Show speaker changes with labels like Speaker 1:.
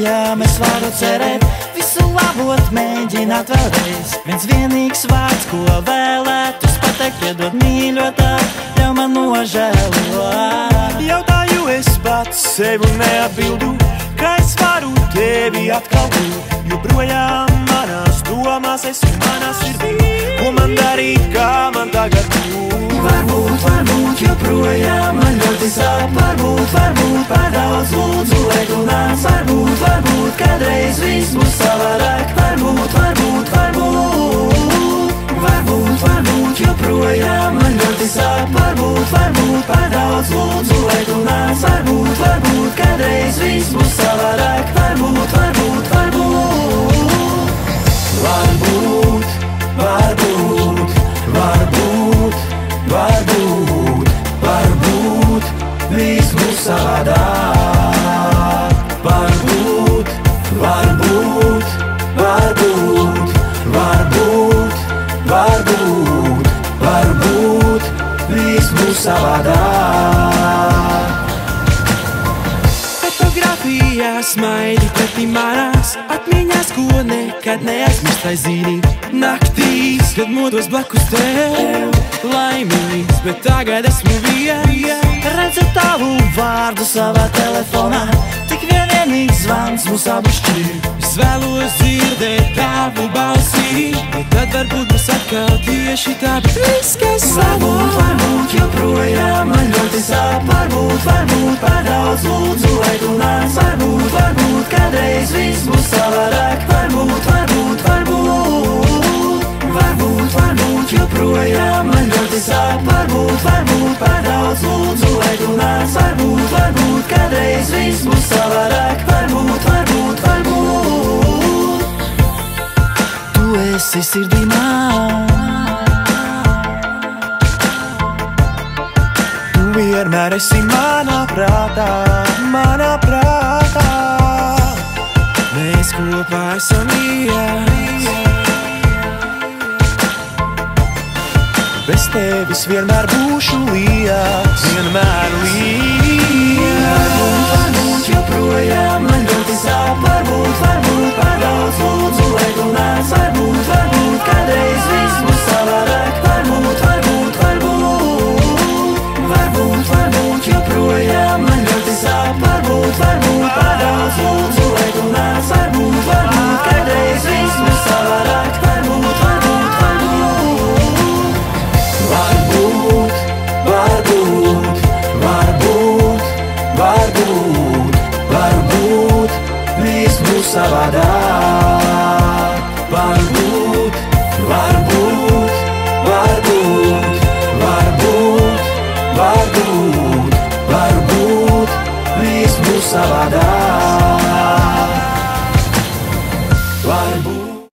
Speaker 1: joprojām es varu cerēt, visu labot, mēģināt vēlreiz. Viens vienīgs vārds, ko vēlētos pateikt, piedod mīļotā, jau man nožēlo.
Speaker 2: Jautāju es pats sev un neatbildu, kā es varu tevi atkal būt. Joprojām manās domās esi manā sirdī, ko man darīt, kā man tagad būt.
Speaker 1: Varbūt, varbūt joprojām man ļoti sāp, varbūt kādreiz viss būs savādāk, varbūt, varbūt, varbūt, varbūt, varbūt joprojām man ļoti sāp, varbūt, varbūt par daudz lūdzu, lai tu nāc, varbūt, varbūt kādreiz viss būs savādāk, varbūt, varbūt, varbūt, varbūt, varbūt, varbūt, varbūt, varbūt, varbūt viss būs savādāk.
Speaker 2: Fotografijās maigi pretī manās atmiņās, ko nekad neaizmirstai zīmī. Naktīs, kad modos blakus tev, laimīgs, bet tagad esmu viens.
Speaker 1: Redzu tavu vārdu savā telefonā, vienīgs zvans mūs abu šķir.
Speaker 2: Es vēlos dzirdēt tavu balsi, bet tad varbūt būs atkal tieši tā, bet viss, kas
Speaker 1: Varbūt, varbūt joprojām man ļoti sāp, varbūt, varbūt par daudz lūdzu, lai tu nāc, varbūt, varbūt kādreiz viss būs savādāk, varbūt, varbūt, varbūt, varbūt, varbūt joprojām man ļoti sāp, varbūt, varbūt par daudz lūdzu, lai tu nāc, varbūt, varbūt kādreiz viss būs savādāk, esi sirdī man.
Speaker 2: Tu vienmēr esi manā prātā, manā prātā. Mēs kopā esam viens. Bez tevis vienmēr būšu liels,
Speaker 1: savādāk. Varbūt, varbūt, varbūt, varbūt, varbūt, varbūt, viss būs savādāk.